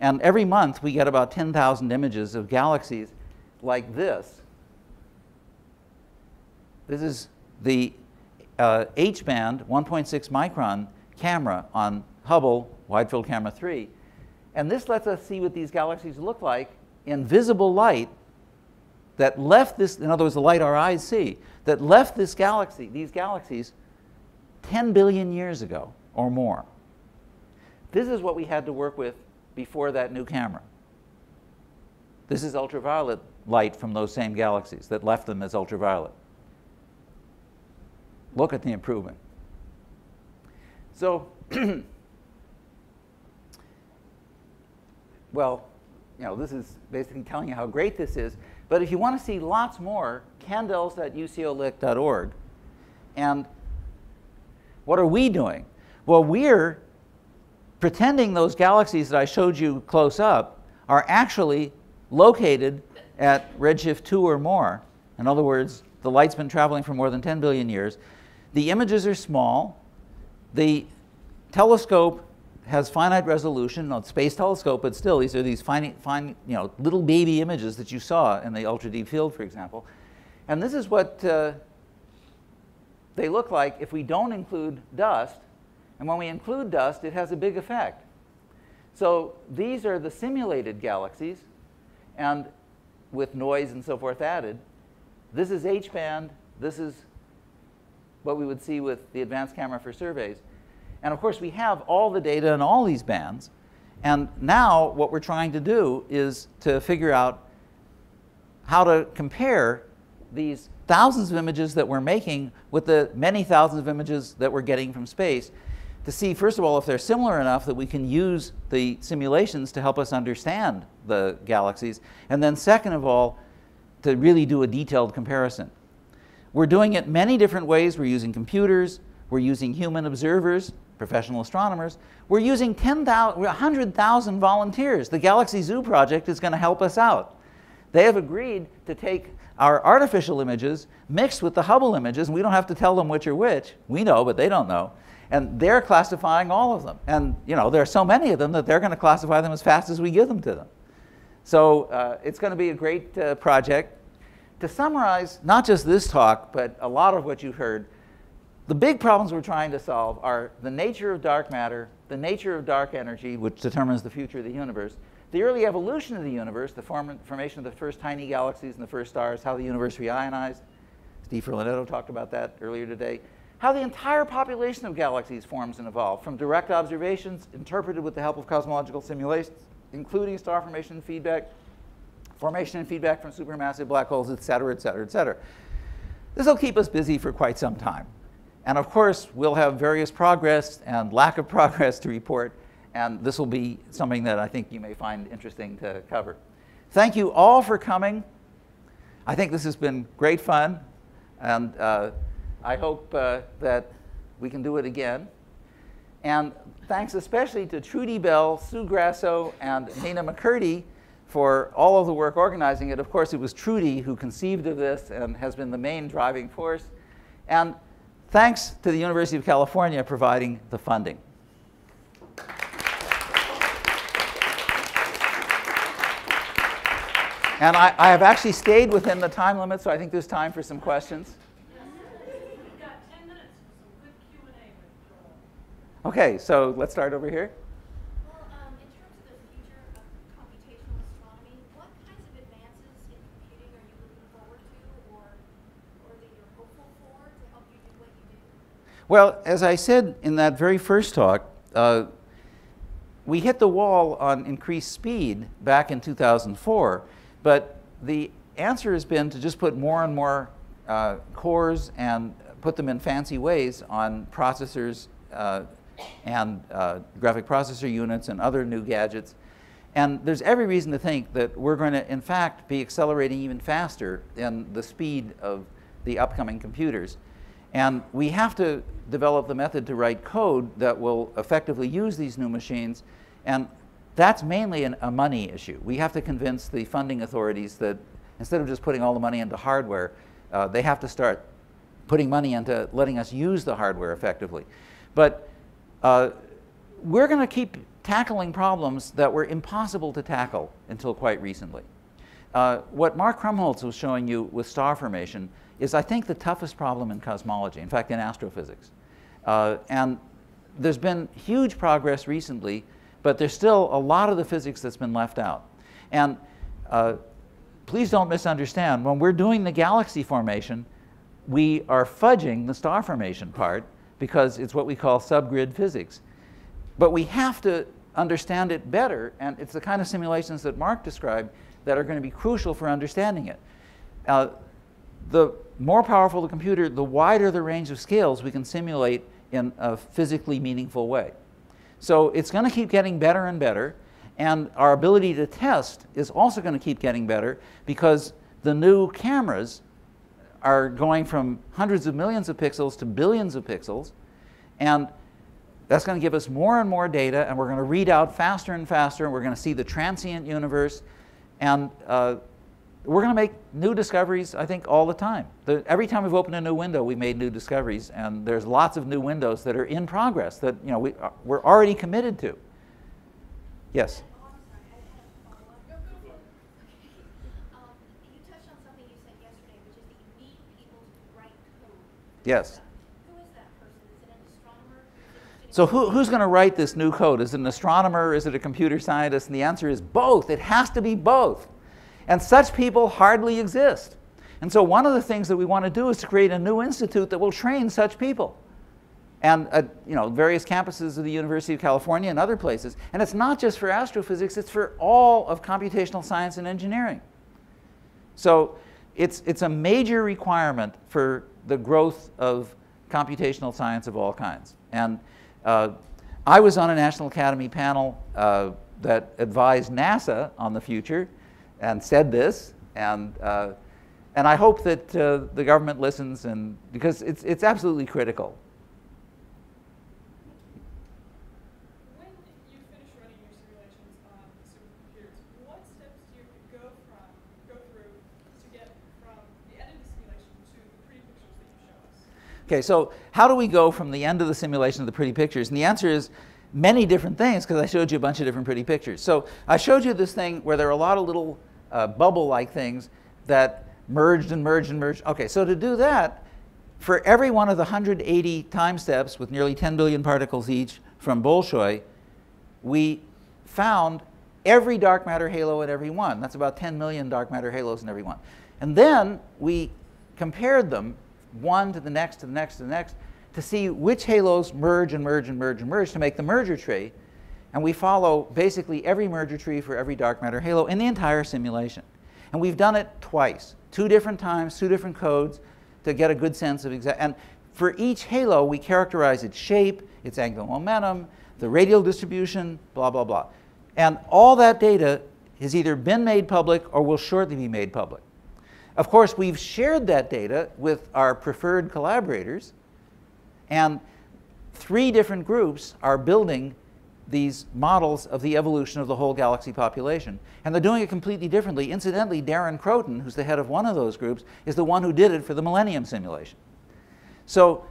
And every month we get about 10,000 images of galaxies like this. This is the uh, H band 1.6 micron camera on Hubble Wide Field Camera 3. And this lets us see what these galaxies look like in visible light that left this, in other words, the light our eyes see, that left this galaxy, these galaxies, 10 billion years ago or more. This is what we had to work with before that new camera. This is ultraviolet light from those same galaxies that left them as ultraviolet. Look at the improvement. So, well, you know, this is basically telling you how great this is. But if you want to see lots more, candels.ucolick.org. And what are we doing? Well, we're pretending those galaxies that I showed you close up are actually located at redshift 2 or more. In other words, the light's been traveling for more than 10 billion years. The images are small. The telescope has finite resolution, not space telescope, but still, these are these fine, fine, you know, little baby images that you saw in the ultra deep field, for example. And this is what uh, they look like if we don't include dust. And when we include dust, it has a big effect. So these are the simulated galaxies, and with noise and so forth added. This is H band. This is what we would see with the advanced camera for surveys. And of course, we have all the data in all these bands. And now what we're trying to do is to figure out how to compare these thousands of images that we're making with the many thousands of images that we're getting from space to see, first of all, if they're similar enough that we can use the simulations to help us understand the galaxies. And then second of all, to really do a detailed comparison. We're doing it many different ways. We're using computers. We're using human observers, professional astronomers. We're using 100,000 volunteers. The Galaxy Zoo project is going to help us out. They have agreed to take our artificial images mixed with the Hubble images, and we don't have to tell them which are which. We know, but they don't know. And they're classifying all of them. And you know, there are so many of them that they're going to classify them as fast as we give them to them. So uh, it's going to be a great uh, project. To summarize, not just this talk, but a lot of what you've heard, the big problems we're trying to solve are the nature of dark matter, the nature of dark energy, which determines the future of the universe, the early evolution of the universe, the form formation of the first tiny galaxies and the first stars, how the universe reionized. Steve Furlanetto talked about that earlier today. How the entire population of galaxies forms and evolves from direct observations interpreted with the help of cosmological simulations, including star formation and feedback, formation and feedback from supermassive black holes, et cetera, et cetera, et cetera. This will keep us busy for quite some time. And of course, we'll have various progress and lack of progress to report, and this will be something that I think you may find interesting to cover. Thank you all for coming. I think this has been great fun, and uh, I hope uh, that we can do it again. And thanks especially to Trudy Bell, Sue Grasso, and Nina McCurdy for all of the work organizing it. Of course, it was Trudy who conceived of this and has been the main driving force. And thanks to the University of California providing the funding. And I, I, have actually stayed within the time limit, so I think there's time for some questions. Okay, so let's start over here. Well, as I said in that very first talk, uh, we hit the wall on increased speed back in 2004, but the answer has been to just put more and more uh, cores and put them in fancy ways on processors uh, and uh, graphic processor units and other new gadgets. And there's every reason to think that we're going to, in fact, be accelerating even faster in the speed of the upcoming computers. And we have to develop the method to write code that will effectively use these new machines. And that's mainly an, a money issue. We have to convince the funding authorities that instead of just putting all the money into hardware, Uh, they have to start putting money into letting us use the hardware effectively. But uh, we're going to keep tackling problems that were impossible to tackle until quite recently. Uh, what Mark Krumholz was showing you with star formation is, I think, the toughest problem in cosmology, in fact, in astrophysics. Uh, and there's been huge progress recently, but there's still a lot of the physics that's been left out. And uh, please don't misunderstand, when we're doing the galaxy formation, we are fudging the star formation part because it's what we call subgrid physics. But we have to understand it better, and it's the kind of simulations that Mark described that are going to be crucial for understanding it. Uh, the more powerful the computer, the wider the range of scales we can simulate in a physically meaningful way. So it's going to keep getting better and better, and our ability to test is also going to keep getting better because the new cameras are going from hundreds of millions of pixels to billions of pixels, and that's going to give us more and more data, and we're going to read out faster and faster, and we're going to see the transient universe, and uh, we're going to make new discoveries, I think, all the time. The, every time we've opened a new window, we made new discoveries, and there's lots of new windows that are in progress that you know we, uh, we're already committed to. Yes. Oh, I'm sorry, I had a follow-up. Um, you touched on something you said yesterday, which is that you need people to write code. Yes. Who is that person? Is it an astronomer? Is it So who, who's going to write this new code? Is it an astronomer? Is it a computer scientist? And the answer is both. It has to be both. And such people hardly exist. And so one of the things that we want to do is to create a new institute that will train such people. And uh, you know, various campuses of the University of California and other places. And it's not just for astrophysics, it's for all of computational science and engineering. So it's, it's a major requirement for the growth of computational science of all kinds. And uh, I was on a National Academy panel uh, that advised NASA on the future and said this. And, uh, and I hope that uh, the government listens and, because it's, it's absolutely critical. When you finish running your simulations on supercomputers, what steps do you go through to get from the end of the simulation to the pretty pictures that you show us? Okay, so how do we go from the end of the simulation to the pretty pictures? And the answer is many different things because I showed you a bunch of different pretty pictures. So I showed you this thing where there are a lot of little uh, bubble-like things that merged and merged and merged. Okay, so to do that, for every one of the 180 time steps with nearly 10 billion particles each from Bolshoi, we found every dark matter halo in every one. That's about 10 million dark matter halos in every one. And then we compared them one to the next to the next to the next to see which halos merge and merge and merge and merge to make the merger tree. And we follow basically every merger tree for every dark matter halo in the entire simulation. And we've done it twice, two different times, two different codes to get a good sense of exact. And for each halo, we characterize its shape, its angular momentum, the radial distribution, blah, blah, blah. And all that data has either been made public or will shortly be made public. Of course, we've shared that data with our preferred collaborators, and three different groups are building these models of the evolution of the whole galaxy population. And they're doing it completely differently. Incidentally, Darren Croton, who's the head of one of those groups, is the one who did it for the Millennium simulation. So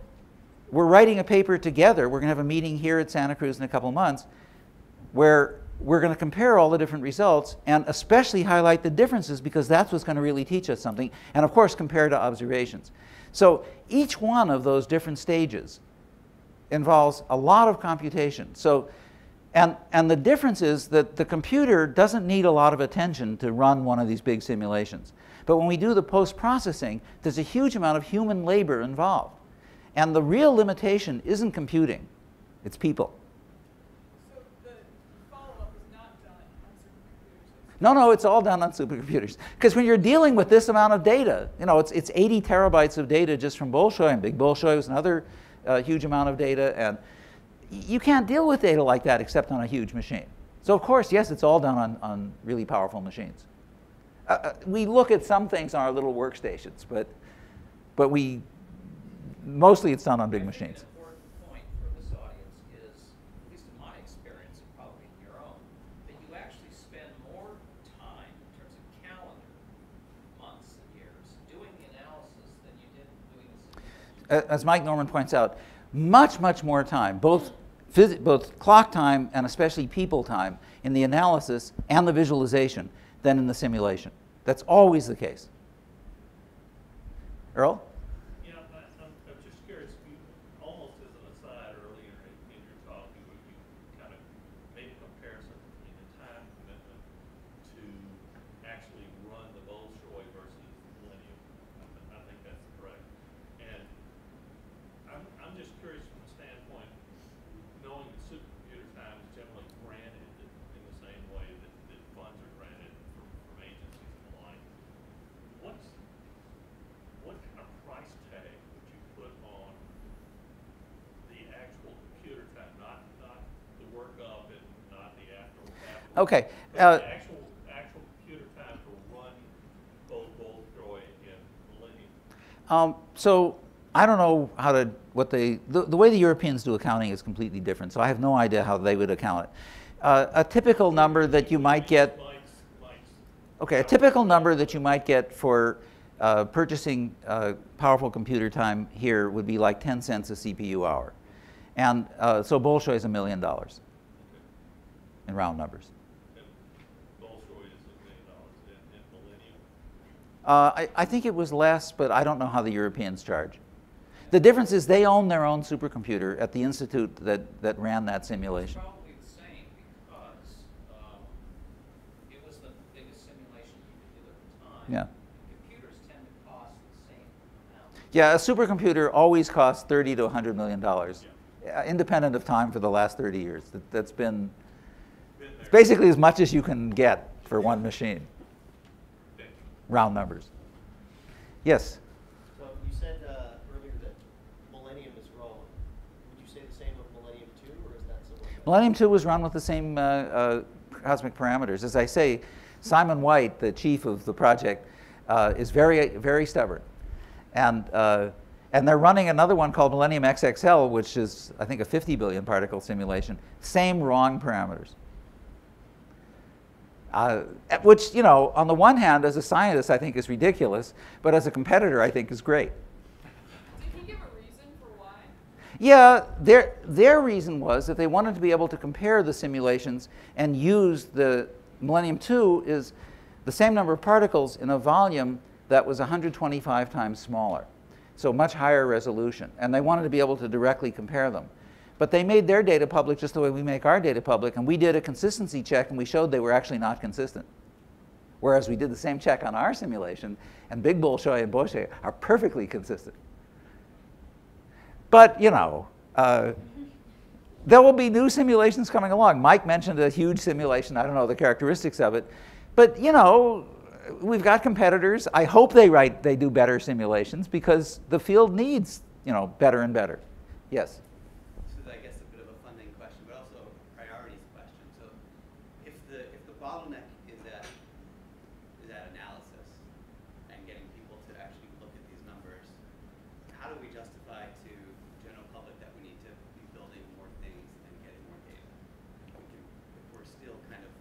we're writing a paper together. We're going to have a meeting here at Santa Cruz in a couple months where we're going to compare all the different results and especially highlight the differences because that's what's going to really teach us something. And of course, compare to observations. So each one of those different stages involves a lot of computation. So, and, and the difference is that the computer doesn't need a lot of attention to run one of these big simulations. But when we do the post-processing, there's a huge amount of human labor involved. And the real limitation isn't computing, it's people. So the follow-up is not done on supercomputers. No, no, it's all done on supercomputers. Because when you're dealing with this amount of data, you know, it's, it's 80 terabytes of data just from Bolshoi, and Big Bolshoi was another uh, huge amount of data, and you can't deal with data like that except on a huge machine. So of course, yes, it's all done on, on really powerful machines. Uh, uh, we look at some things on our little workstations, but, but we, mostly it's done on big machines. An important point for this audience is, at least in my experience, and probably in your own, that you actually spend more time in terms of calendar, months and years, doing the analysis a- as Mike Norman points out, much, much more time, both, both clock time and especially people time, in the analysis and the visualization than in the simulation. That's always the case. Earl? Yeah, I, I'm, I'm just curious, you, almost as an aside earlier in, in your talk, you, you kind of made a comparison between the time commitment to actually run the Bolshoi versus Millennium. I, th- I think that's correct. And I'm, I'm just curious from the standpoint, knowing that supercomputer time is generally granted in the same way that, that funds are granted from, from agencies and the like. What's, what kind of price tag would you put on the actual computer time, not, not the work of it, not the after, after? Okay, uh, actual, actual computer time to run both Bolshoi and Millennium? Um, so I don't know how to what they the, the way the Europeans do accounting is completely different. So I have no idea how they would account it. Uh, a typical number that you might get. Okay, a typical number that you might get for uh, purchasing uh, powerful computer time here would be like 10 cents a CPU hour. And uh, so Bolshoi is a million dollars in round numbers. and Bolshoi is a million dollars, and, and Millennium, Uh, I, I think it was less, but I don't know how the Europeans charge. The difference is they own their own supercomputer at the institute that, that ran that It's simulation. probably the same because um, it was the biggest simulation you could do at the time. Yeah. Computers tend to cost the same amount. Yeah, a supercomputer always costs 30 to 100 million dollars, uh, independent of time for the last 30 years. That, that's been been it's basically as much as you can get for one machine. Round numbers. Yes. So you said uh, earlier that Millennium is wrong. Would you say the same of Millennium 2, or is that different? Millennium 2 was run with the same uh, uh, cosmic parameters. As I say, Simon White, the chief of the project, uh, is very, very stubborn. And, uh, and they're running another one called Millennium XXL, which is, I think, a 50 billion particle simulation. Same wrong parameters. Uh, which, you know, on the one hand, as a scientist, I think is ridiculous, but as a competitor, I think is great. Did he give a reason for why? Yeah, their, their reason was that they wanted to be able to compare the simulations and use the Millennium 2 is the same number of particles in a volume that was 125 times smaller. So much higher resolution. And they wanted to be able to directly compare them. But they made their data public just the way we make our data public, and we did a consistency check and we showed they were actually not consistent. Whereas we did the same check on our simulation, and Big Bolshoi and Bolshoi are perfectly consistent. But, you know, uh, there will be new simulations coming along. Mike mentioned a huge simulation. I don't know the characteristics of it. But, you know, we've got competitors. I hope they write, they do better simulations because the field needs, you know, better and better. Yes? This is, I guess, a bit of a funding question, but also a priorities question. So if the, if the bottleneck is at, is at analysis and getting people to actually look at these numbers, how do we justify to general public that we need to be building more things and getting more data? If we can, if we're still kind of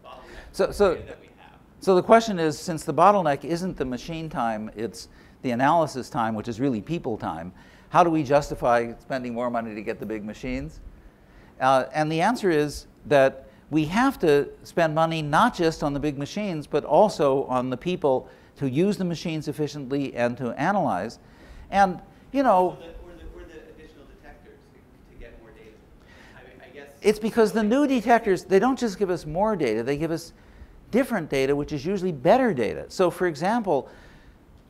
bottlenecked So- so- the that we have. So the question is, since the bottleneck isn't the machine time, it's the analysis time, which is really people time, how do we justify spending more money to get the big machines? Uh, and the answer is that we have to spend money not just on the big machines, but also on the people to use the machines efficiently and to analyze. And, you know, So the, or the, or the additional detectors to, to get more data. I mean, I guess. It's because the new detectors, they don't just give us more data, they give us different data, which is usually better data. So, for example,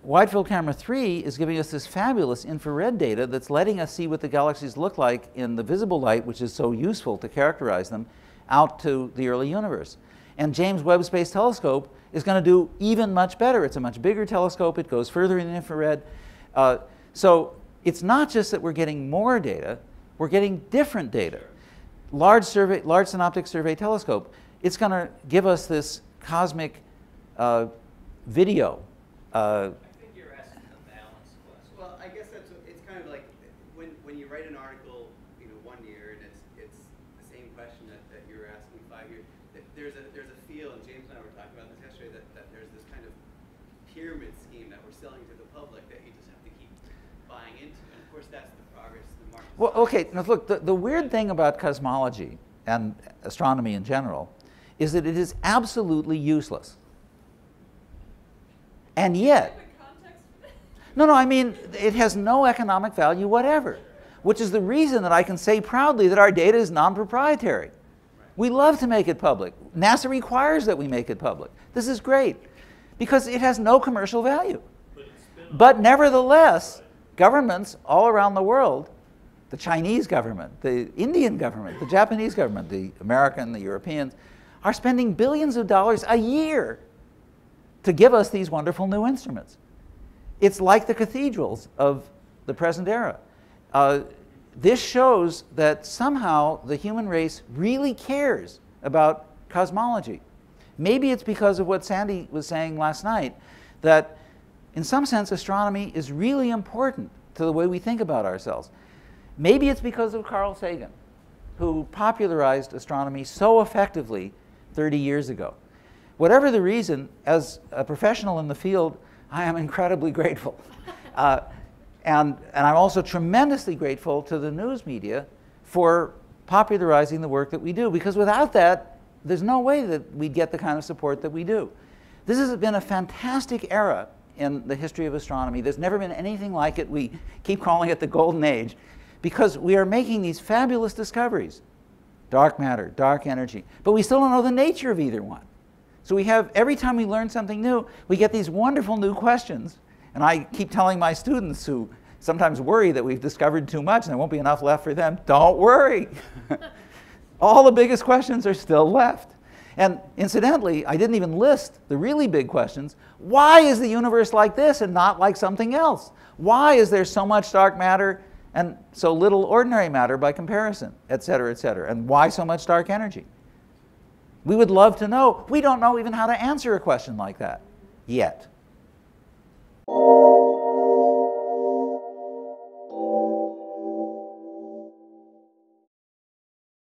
Wide Field Camera 3 is giving us this fabulous infrared data that's letting us see what the galaxies look like in the visible light, which is so useful to characterize them, out to the early universe. And James Webb Space Telescope is going to do even much better. It's a much bigger telescope, it goes further in infrared. Uh, so, it's not just that we're getting more data, we're getting different data large survey, large synoptic survey telescope, it's going to give us this cosmic uh, video. Uh, I think you're asking a balance question. Well, I guess that's, it's kind of like, when, when you write an article, you know, one year, and it's, it's the same question that, that you're asking five years, there's a, there's a feel, and James and I were talking about this yesterday, that, that there's this kind of pyramid scheme that we're selling to the public that you just have to keep buying into. And of course, that's the progress the. Well, okay, now look, the, the weird thing about cosmology and astronomy in general is that it is absolutely useless. And yet, The context for that? no, no, I mean, it has no economic value whatever, which is the reason that I can say proudly that our data is non proprietary. We love to make it public. NASA requires that we make it public. This is great because it has no commercial value. But But nevertheless, governments all around the world, the Chinese government, the Indian government, the Japanese government, the American, the Europeans, are spending billions of dollars a year to give us these wonderful new instruments. It's like the cathedrals of the present era. Uh, this shows that somehow the human race really cares about cosmology. Maybe it's because of what Sandy was saying last night, that in some sense astronomy is really important to the way we think about ourselves. Maybe it's because of Carl Sagan, who popularized astronomy so effectively 30 years ago. Whatever the reason, as a professional in the field, I am incredibly grateful. Uh, and, and I'm also tremendously grateful to the news media for popularizing the work that we do, because without that, there's no way that we'd get the kind of support that we do. This has been a fantastic era in the history of astronomy. There's never been anything like it. We keep calling it the golden age because we are making these fabulous discoveries dark matter, dark energy, but we still don't know the nature of either one. So we have, every time we learn something new, we get these wonderful new questions. And I keep telling my students who sometimes worry that we've discovered too much and there won't be enough left for them, don't worry. All the biggest questions are still left. And incidentally, I didn't even list the really big questions. Why is the universe like this and not like something else? Why is there so much dark matter and so little ordinary matter by comparison, et cetera, et cetera. And why so much dark energy? We would love to know. We don't know even how to answer a question like that yet.